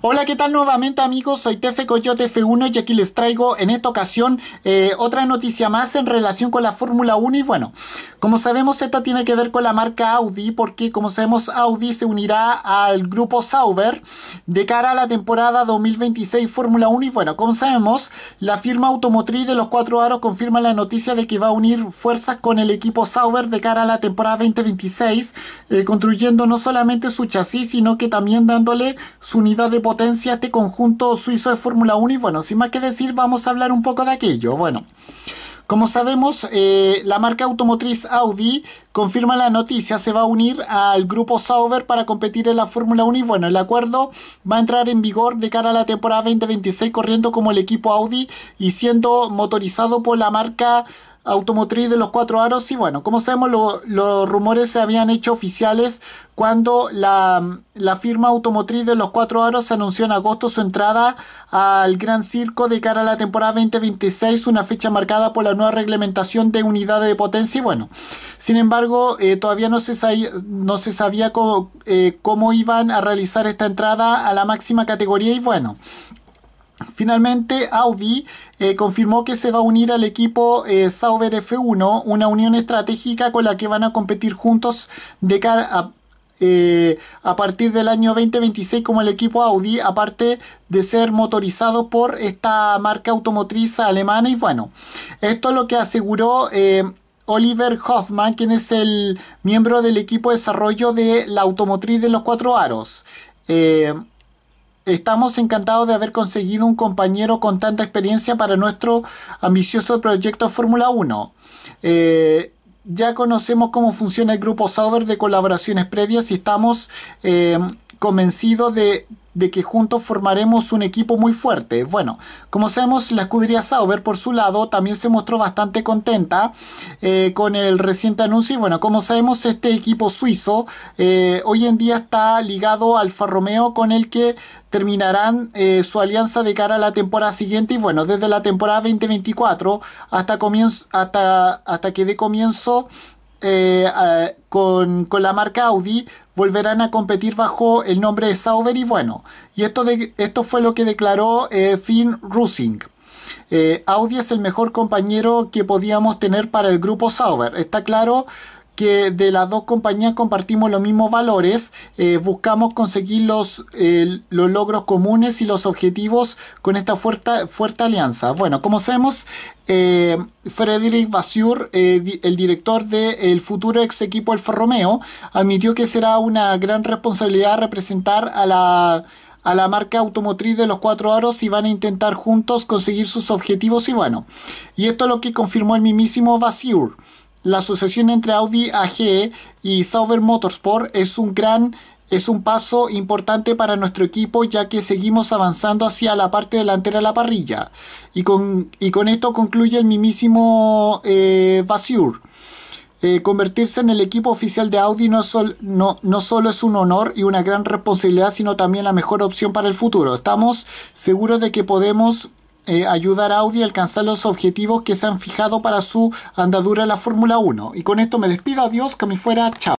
Hola, ¿qué tal nuevamente amigos? Soy Tefe Coyote F1 y aquí les traigo en esta ocasión eh, otra noticia más en relación con la Fórmula 1 y bueno, como sabemos esta tiene que ver con la marca Audi porque como sabemos Audi se unirá al grupo Sauber de cara a la temporada 2026 Fórmula 1 y bueno, como sabemos la firma automotriz de los cuatro aros confirma la noticia de que va a unir fuerzas con el equipo Sauber de cara a la temporada 2026 eh, construyendo no solamente su chasis sino que también dándole su unidad de potencia este conjunto suizo de Fórmula 1 y bueno, sin más que decir vamos a hablar un poco de aquello. Bueno, como sabemos, eh, la marca automotriz Audi confirma la noticia, se va a unir al grupo Sauber para competir en la Fórmula 1 y bueno, el acuerdo va a entrar en vigor de cara a la temporada 2026 corriendo como el equipo Audi y siendo motorizado por la marca automotriz de los cuatro aros y bueno, como sabemos los rumores se habían hecho oficiales cuando la, la, firma automotriz de los cuatro aros anunció en agosto su entrada al Gran Circo de cara a la temporada 2026, una fecha marcada por la nueva reglamentación de unidades de potencia y bueno, sin embargo eh, todavía no se, sabía, cómo, eh, cómo iban a realizar esta entrada a la máxima categoría y bueno, Finalmente, Audi eh, confirmó que se va a unir al equipo eh, Sauber F1, una unión estratégica con la que van a competir juntos de cara a, eh, partir del año 2026 como el equipo Audi, aparte de ser motorizado por esta marca automotriz alemana. Y bueno, esto es lo que aseguró Oliver Hoffman, quien es el miembro del equipo de desarrollo de la automotriz de los cuatro aros. Estamos encantados de haber conseguido un compañero con tanta experiencia para nuestro ambicioso proyecto Fórmula 1. Eh, ya conocemos cómo funciona el grupo Sauber de colaboraciones previas y estamos eh, convencidos de que juntos formaremos un equipo muy fuerte. Bueno, como sabemos, la escudería Sauber por su lado también se mostró bastante contenta eh, con el reciente anuncio. Y bueno, como sabemos, este equipo suizo eh, hoy en día está ligado al Romeo con el que terminarán eh, su alianza de cara a la temporada siguiente. Y bueno, desde la temporada 2024 hasta, comienzo, hasta, hasta que dé comienzo eh, con, la marca Audi volverán a competir bajo el nombre de Sauber y bueno, y esto, de, esto fue lo que declaró eh, Finn Rusing. Eh, Audi es el mejor compañero que podíamos tener para el grupo Sauber. Está claro que de las dos compañías compartimos los mismos valores, eh, buscamos conseguir los, los logros comunes y los objetivos con esta fuerte, fuerte alianza. Bueno, como sabemos, eh, Frederic eh, el director del futuro ex equipo Alfa Romeo, admitió que será una gran responsabilidad representar a la a la marca automotriz de los cuatro aros y van a intentar juntos conseguir sus objetivos y bueno, y esto es lo que confirmó el mismísimo Vasseur la asociación entre Audi AG y Sauber Motorsport es un gran es un paso importante para nuestro equipo ya que seguimos avanzando hacia la parte delantera de la parrilla. Y con, y con esto concluye el mismísimo eh, eh convertirse en el equipo oficial de Audi no, no, no solo es un honor y una gran responsabilidad, sino también la mejor opción para el futuro. Estamos seguros de que podemos eh, ayudar a Audi a alcanzar los objetivos que se han fijado para su andadura en la Fórmula 1. Y con esto me despido, adiós, que me fuera, chao.